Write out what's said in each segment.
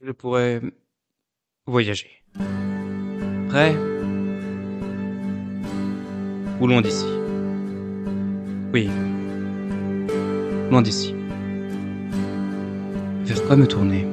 je pourrais voyager. Près ou loin d'ici Oui, loin d'ici. Vers quoi me tourner?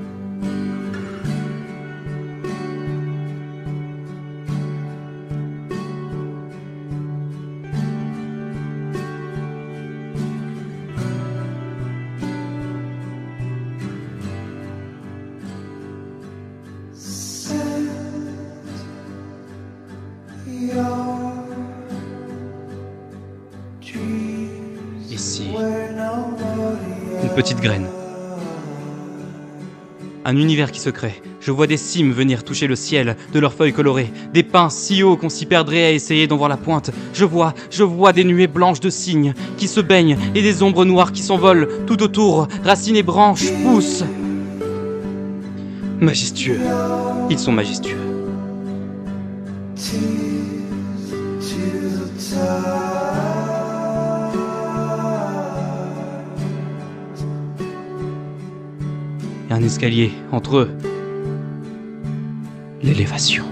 Ici, une petite graine. Un univers qui se crée. Je vois des cimes venir toucher le ciel de leurs feuilles colorées, des pins si hauts qu'on s'y perdrait à essayer d'en voir la pointe. Je vois, je vois des nuées blanches de cygnes qui se baignent et des ombres noires qui s'envolent tout autour. Racines et branches poussent. Majestueux. Ils sont majestueux. Un escalier entre. L'élévation.